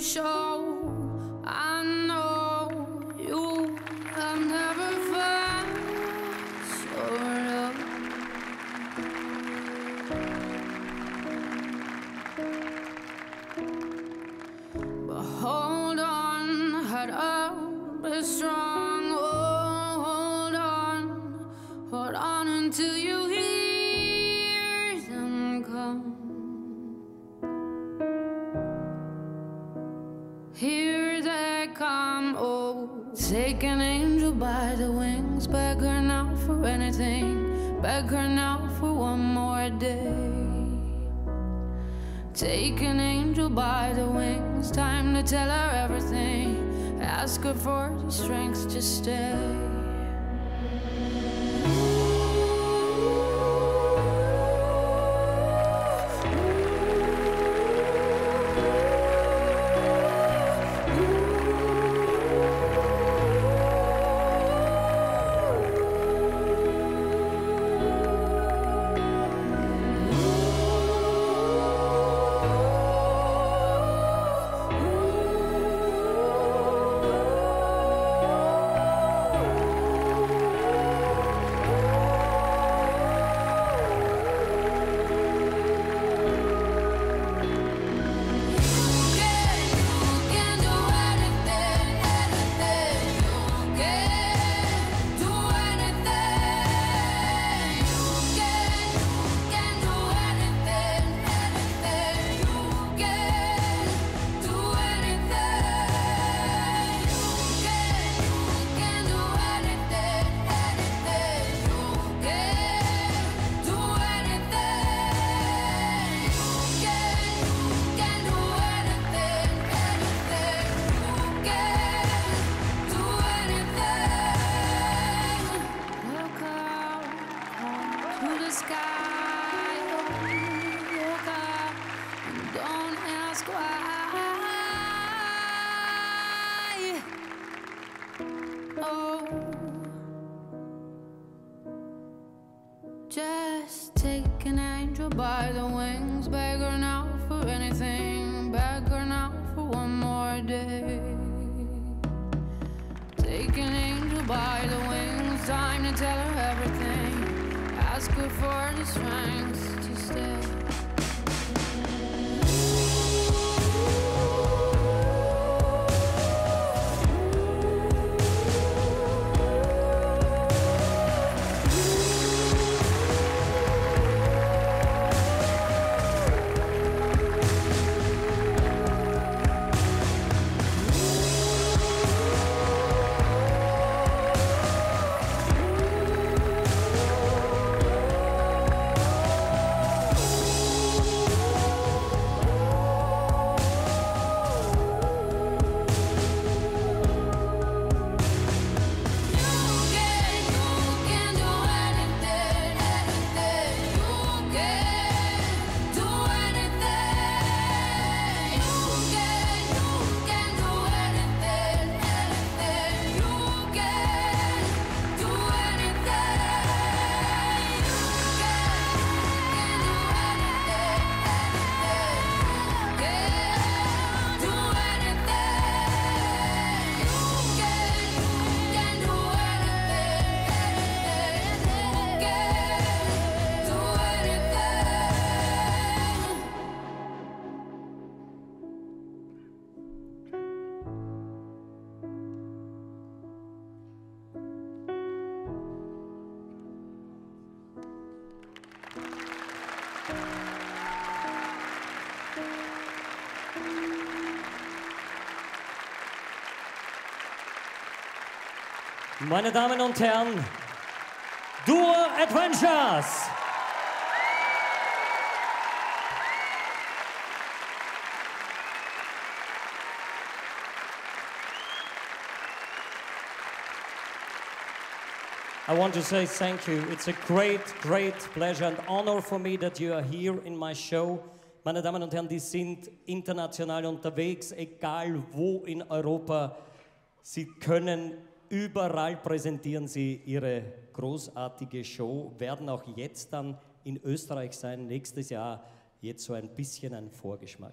show. I know you have never felt so low. But hold on, head up, be strong. Oh, hold on, hold on until you hear take an angel by the wings, beg her now for anything, beg her now for one more day. Take an angel by the wings, time to tell her everything. Ask her for the strength to stay. Just take an angel by the wings, beg her now for anything, beg her now for one more day. Take an angel by the wings, time to tell her everything. Ask her for the strength to stay. Meine Damen und Herren, Duo Adventures! I want to say thank you. It's a great, great pleasure and honor for me that you are here in my show. Meine Damen und Herren, die sind international unterwegs, egal wo in Europa. Sie können überall präsentieren sie ihre großartige Show, werden auch jetzt dann in Österreich sein, nächstes Jahr. Jetzt so ein bisschen ein Vorgeschmack.